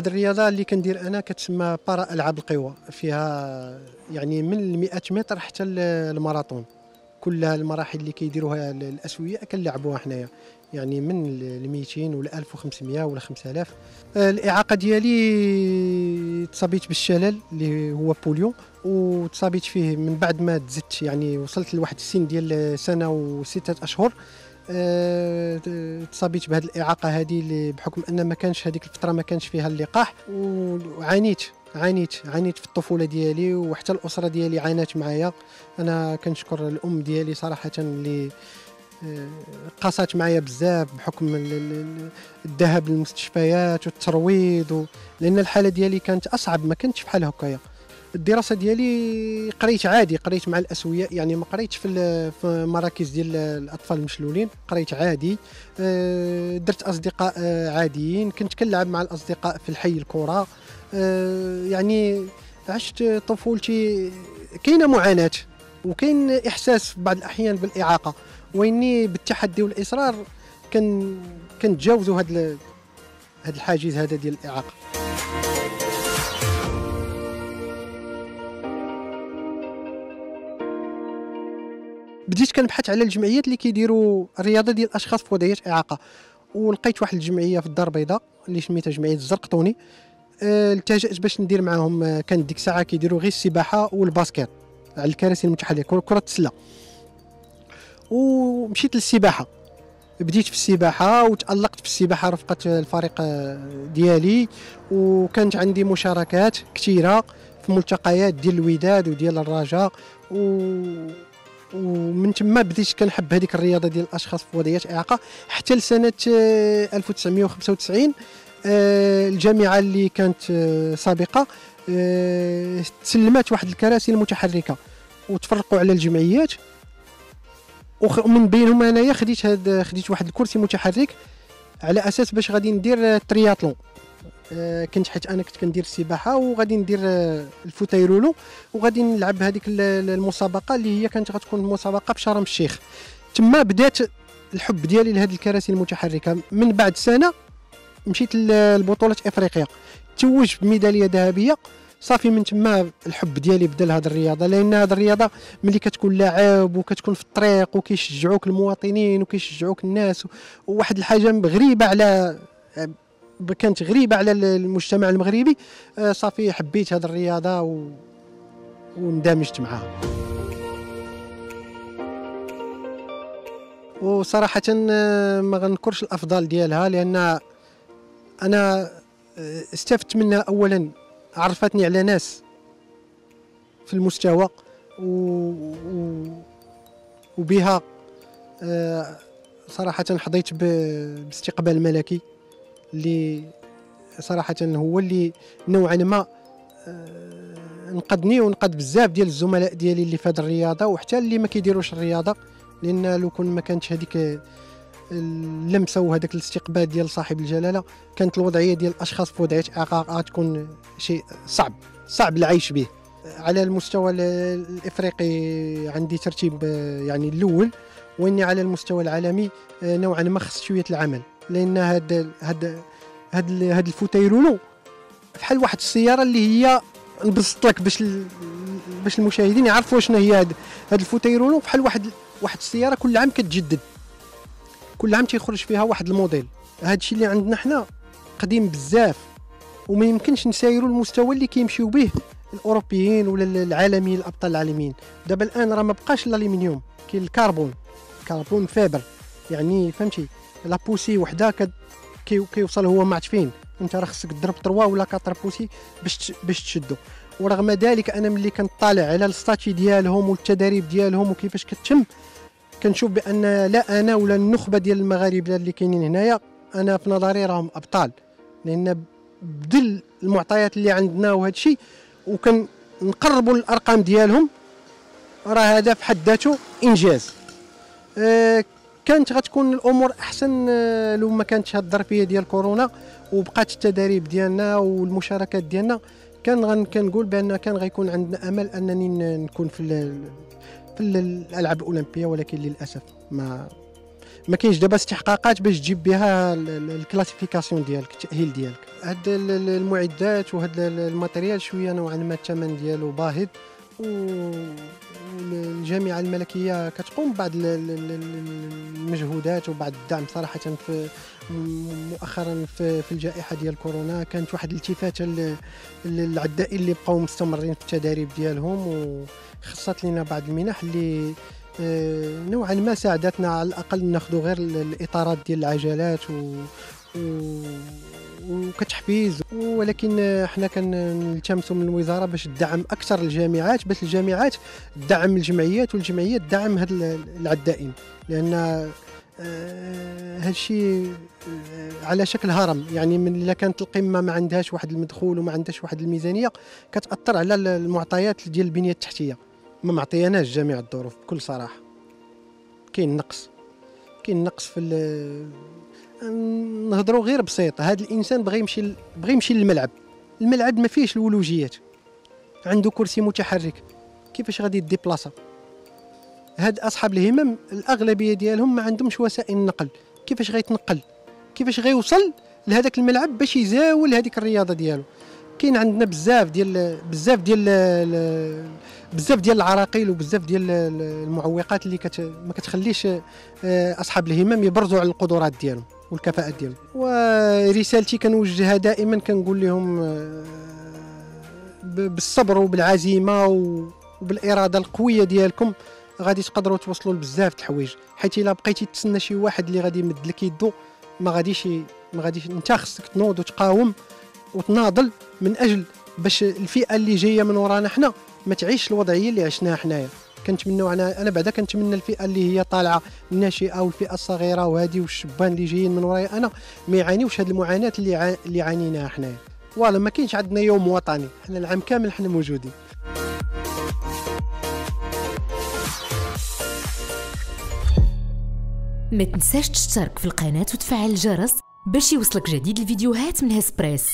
هذه الرياضة اللي كندير أنا كتسمى بارا ألعاب القوى. فيها يعني من 100 متر حتى الماراثون كل المراحل اللي كيديروها الاسوياء كنلعبوها حنايا. يعني من ال 200 ولا 1500 ولا 5000 الإعاقة ديالي تصابيت بالشلل اللي هو بوليو وتصابيت فيه من بعد ما تزدت يعني وصلت لواحد السن ديال سنة وستة أشهر. تصابيت بهذه الإعاقة هذه بحكم أن ما كانش هذيك الفترة ما كانش فيها اللقاح وعانيت عانيت عانيت في الطفولة ديالي وحتى الأسرة ديالي عانات معايا. أنا كنشكر الأم ديالي صراحة اللي آه، قاسات معايا بزاف بحكم الذهاب للمستشفيات والترويض و... لأن الحالة ديالي كانت أصعب ما كنتش بحال هكايا. الدراسة ديالي قريت عادي قريت مع الاسوياء يعني ما قريتش في مراكز ديال الأطفال المشلولين قريت عادي. آه، درت أصدقاء آه، عاديين كنت كنلعب مع الأصدقاء في الحي الكرة. يعني عشت طفولتي كاينة معاناة وكاين إحساس بعض الأحيان بالإعاقة. وإني بالتحدي والإصرار كن كنتجاوزوا هذا هذا الحاجز هذا ديال الإعاقة. بديت كنبحث على الجمعيات اللي كيديروا الرياضة ديال الأشخاص في وضعية إعاقة. ولقيت واحد الجمعية في الدار البيضاء اللي سميتها جمعية الزرقطوني التجأت باش ندير معاهم آه، كان ديك الساعة كيديروا غير السباحة والباسكيت على الكراسي المتحركه كره السلة. ومشيت للسباحة. بديت في السباحة وتألقت في السباحة رفقة الفريق ديالي. وكانت عندي مشاركات كثيره في ملتقيات ديال الوداد وديال الرجاء. و ومن تما بديت كنحب هذيك الرياضة ديال الأشخاص في وضعيات إعاقة حتى لسنة 1995 آه، الجامعة اللي كانت آه، سابقة آه، تسلمات واحد الكراسي المتحركة وتفرقوا على الجمعيات. ومن بينهم أنايا خديت هاد خديت واحد الكرسي متحرك على أساس باش غادي ندير ترياطلون. آه كنت حيت أنا كنت كندير السباحة وغادي ندير آه الفوتايرولو وغادي نلعب هذيك المسابقة اللي هي كانت غتكون مسابقة في شرم الشيخ. تما بدات الحب ديالي لهذه الكراسي المتحركة. من بعد سنة مشيت لبطولة إفريقيا. توج بميدالية ذهبية. صافي من تما الحب ديالي بدا لهذه الرياضة لأن هذه الرياضة ملي كتكون لاعب وكتكون في الطريق وكيشجعوك المواطنين وكيشجعوك الناس وواحد الحاجة غريبة على كانت غريبة على المجتمع المغربي. آه، صافي حبيت هذه الرياضة و... واندمجت معها وصراحة آه، ما غنكرش الأفضل ديالها لأن أنا آه، استفدت منها أولا عرفتني على ناس في المستوى و... وبها صراحة حظيت باستقبال ملكي. اللي صراحة هو اللي نوعا ما آه، نقدني ونقد بزاف ديال الزملاء ديالي اللي في هذه الرياضة وحتى اللي ما كيديروش الرياضة لأن لو كون ما كانتش هذيك اللمسة وهذاك الاستقبال ديال صاحب الجلالة كانت الوضعية ديال الأشخاص في وضعية اعاقه تكون شيء صعب صعب العيش به. على المستوى الإفريقي عندي ترتيب يعني الأول وإني على المستوى العالمي نوعا ما خص شوية العمل. لأن هذا هذا هذا هذا ال fauteuil roulant بحال واحد السيارة اللي هي نبسط لك باش باش المشاهدين يعرفوا شنو هي هذا ال fauteuil roulant بحال واحد واحد السيارة كل عام كتجدد. كل عام تيخرج فيها واحد الموديل. هذا الشيء اللي عندنا حنا قديم بزاف. وما يمكنش نسايروا المستوى اللي كيمشيو به الأوروبيين ولا العالميين الأبطال العالميين. دابا الآن راه ما بقاش الالومنيوم كاين الكربون. carbone fibre. يعني فهمتي؟ la poussée وحده كيوصل هو ما فين. انت راه خصك تضرب 3 ولا 4 poussées باش باش تشدو. ورغم ذلك أنا ملي كنطالع على ال stats ديالهم والتدريب ديالهم وكيفاش كتم كنشوف بان لا أنا ولا النخبة ديال المغاربة اللي كاينين هنايا أنا في نظري راهم أبطال. لأن بدل المعطيات اللي عندنا وهذا الشيء وكان نقربوا الأرقام ديالهم راه هذا في حد ذاته إنجاز. آه كانت غتكون الأمور احسن آه لو ما كانتش هاد الظرفيه ديال كورونا وبقات التدريب ديالنا والمشاركات ديالنا كان كنقول بأن كان غيكون عندنا أمل أنني نكون في في الألعاب الأولمبية ولكن للأسف ما ما كاينش دابا استحقاقات باش تجيب بها ال classification ديالك التأهيل ديالك. هاد المعدات وهاد ال matériel شوية نوعا ما الثمن ديالو باهظ والجامعة الملكية كتقوم بعض المجهودات وبعض الدعم صراحة في مؤخرا في, في الجائحة ديال كورونا. كانت واحد الالتفاته للعدائين اللي بقاو مستمرين في التداريب ديالهم وخصت لنا بعض المنح اللي آه، نوعا ما ساعدتنا على الأقل ناخذ غير الإطارات ديال العجلات و, و وكتحفيز. ولكن حنا كنلتمسوا من الوزارة باش تدعم أكثر الجامعات باش الجامعات تدعم الجمعيات والجمعيات تدعم هاد العدائين لأن آه، هذا الشيء آه، على شكل هرم. يعني من إلا كانت القمة ما عندهاش واحد المدخول وما عندهاش واحد الميزانية كتأثر على المعطيات ديال البنية التحتية. ما معطياناش جميع الظروف بكل صراحة. كاين نقص. كاين نقص في نهضروا غير بسيط. هذا الإنسان بغى يمشي بغى يمشي للملعب. الملعب ما فيهش الولوجيات. عنده كرسي متحرك. كيفاش غادي يديبلاصا هاد أصحاب الهمم الأغلبية ديالهم ما عندهمش وسائل النقل كيفاش غيتنقل كيفاش غيوصل لهذاك الملعب باش يزاول هذيك الرياضة ديالو؟ كاين عندنا بزاف ديال بزاف ديال بزاف ديال العراقيل وبزاف ديال المعوقات اللي كت ما كتخليش آه، أصحاب الهمم يبرزوا على القدرات ديالهم. والكفاءات ديالهم. ورسالتي كنوجهها دائما كنقول لهم آه، بالصبر وبالعزيمة وبالإرادة القوية ديالكم غادي تقدروا توصلوا لبزاف الحوايج حيت إلا بقيتي تسنى شي واحد اللي غادي يمد لك يدو ما غاديش ما غاديش أنت خصك تنوض وتقاوم وتناضل من أجل باش الفئة اللي جاية من ورانا حنا ما تعيش الوضعية اللي عشناها حنايا. كنتمنوا أنا أنا بعدا كنتمنى الفئة اللي هي طالعة الناشئه والفئه الصغيرة وهذه والشبان اللي جايين من ورايا أنا ما يعانيوش هذه المعاناة اللي. اللي عانيناها حنايا. فوالا ما كاينش عندنا يوم وطني. حنا العام كامل حنا موجودين. ما تنساش تشترك في القناة وتفعل الجرس باش يوصلك جديد الفيديوهات من هسبريس.